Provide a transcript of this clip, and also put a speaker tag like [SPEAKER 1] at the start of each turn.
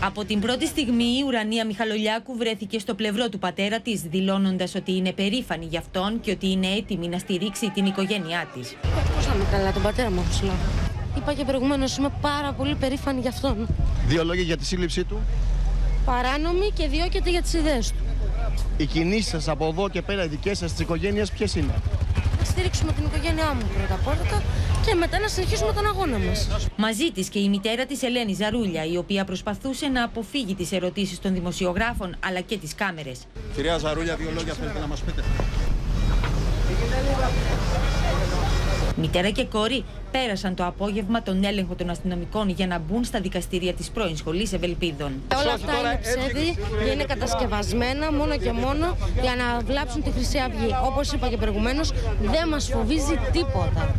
[SPEAKER 1] Από την πρώτη στιγμή η Ουρανία Μιχαλολιάκου βρέθηκε στο πλευρό του πατέρα της, δηλώνοντας ότι είναι περήφανη γι' αυτόν και ότι είναι έτοιμη να στηρίξει την οικογένειά της.
[SPEAKER 2] Ακούσαμε καλά τον πατέρα μου, Ρουσλά. Είπα και προηγουμένως, είμαι πάρα πολύ περήφανη γι' αυτόν.
[SPEAKER 3] Δύο λόγια για τη σύλληψή του.
[SPEAKER 2] Παράνομη και διώκεται για τις ιδέες του.
[SPEAKER 3] Οι κινήσει σας από εδώ και πέρα, οι δικές σας της οικογένειας, ποιες είναι;
[SPEAKER 2] Να στηρίξουμε την οικογένειά μου πρώτα πρώτα και μετά να συνεχίσουμε τον αγώνα μας.
[SPEAKER 1] Μαζί της και η μητέρα της Ελένη Ζαρούλια, η οποία προσπαθούσε να αποφύγει τις ερωτήσεις των δημοσιογράφων αλλά και τις κάμερες.
[SPEAKER 3] Κυρία Ζαρούλια, δύο λόγια θέλετε να μας πείτε.
[SPEAKER 1] Μητέρα και κόρη πέρασαν το απόγευμα τον έλεγχο των αστυνομικών για να μπουν στα δικαστήρια της πρώην σχολής Ευελπίδων.
[SPEAKER 2] Όλα αυτά είναι ψεύδι και είναι κατασκευασμένα μόνο και μόνο για να βλάψουν τη Χρυσή Αυγή. Όπως είπα και προηγουμένως, δεν μας φοβίζει τίποτα.